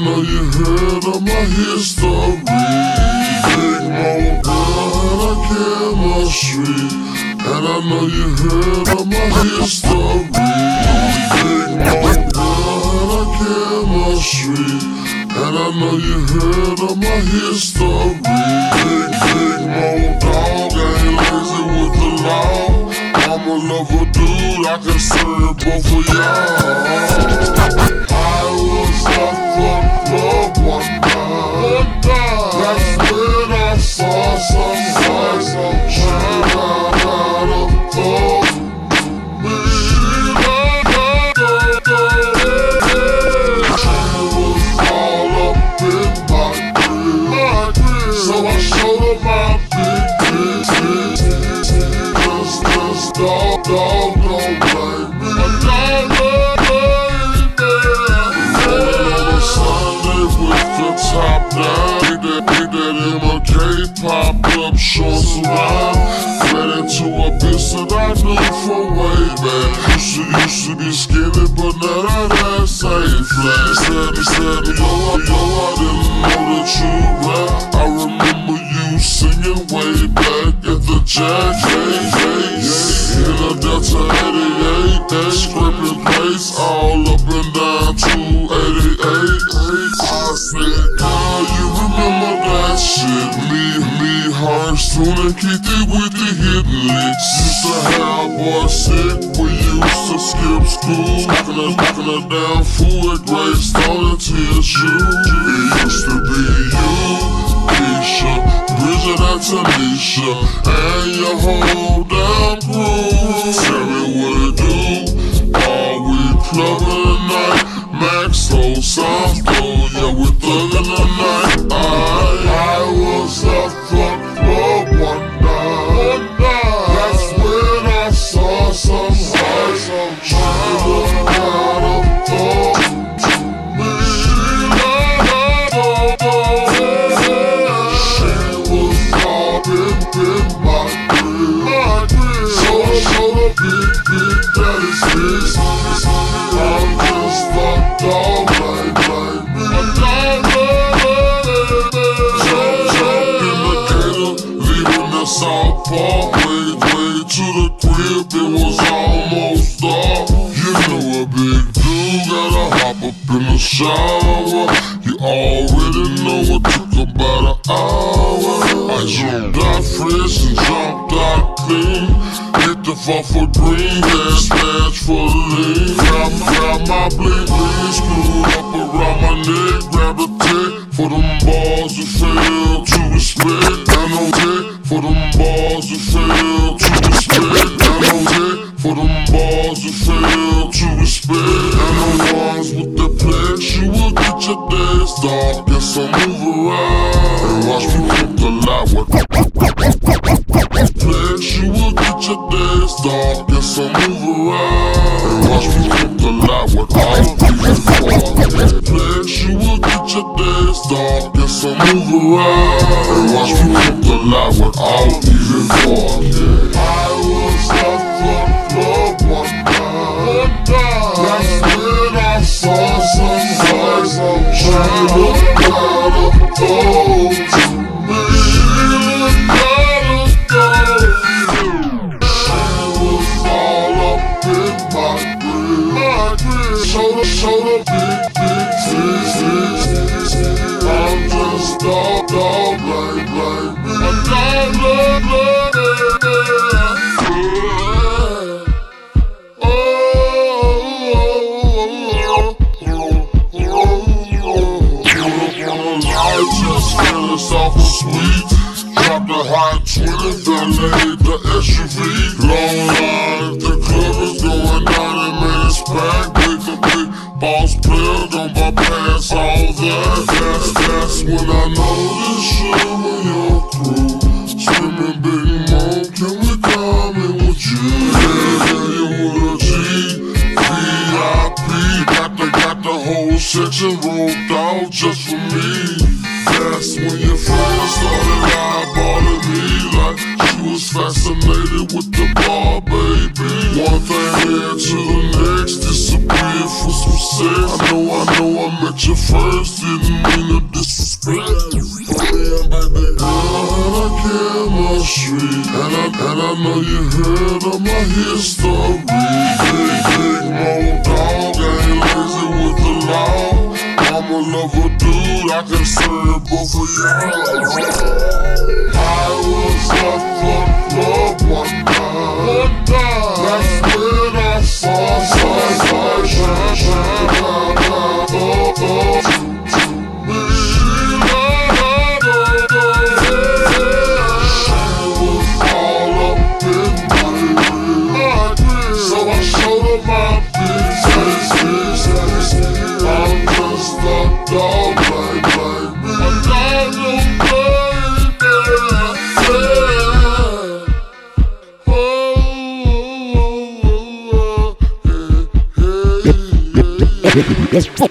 know you heard of my history. Big Moe girl, I chemistry. And I know you heard of my history. Big Moe girl, I chemistry. And I know you heard of my history. Big, big Moe dog, ain't lazy with the law. I'm a lover dude, I can serve both of y'all. That's when I saw some MLK pop up, showing some wine. Fed into a bitch that I knew from way back. Used to, used to be skinny, but now that ass ain't flat. Said me, yo, yo, and keep it with the hidden licks. Used to have boys sick, we used to skip school. Knocking us, knocking us down, fool at gravestone until you. It used to be you, Keisha, Bridget and Tanisha, and your whole damn crew. Tell me what it do, South Park. Way, way to the crib, it was almost dark. You know a big dude gotta hop up in the shower. You already know it took about an hour. I jumped out fresh and jumped out clean. Hit the four foot green, gas match for the lean. Grab, grab my bling bling, screwed up around my neck. Grab the tech for them balls that fail to respect. I know tech for them balls that fail to respect. I know tech for them balls that fail to respect. And the ones with the flex, you will get your days dark. Yes, I move around and watch me flip the light with flex. You will get your days dark. Yes, I move around and watch me flip the light with all far. I was a fuck love one night. That's when I saw some signs of China out of thought. Me. She was all up in 20, then laid the SUV. Long line, the club is going down and man, it's packed. Big, the big boss player, gon' bypass all that. That's, that's when I know this shit with your led to the next, disappeared for some sex. I know, I know, I I met you first, didn't mean to disrespect girl, I chemistry, and I, and I know you heard of my history. Big, big Moe dog, ain't lazy with the law. I'm a lover dude, I can serve both of y'all. I was a fuck club one time. Yes.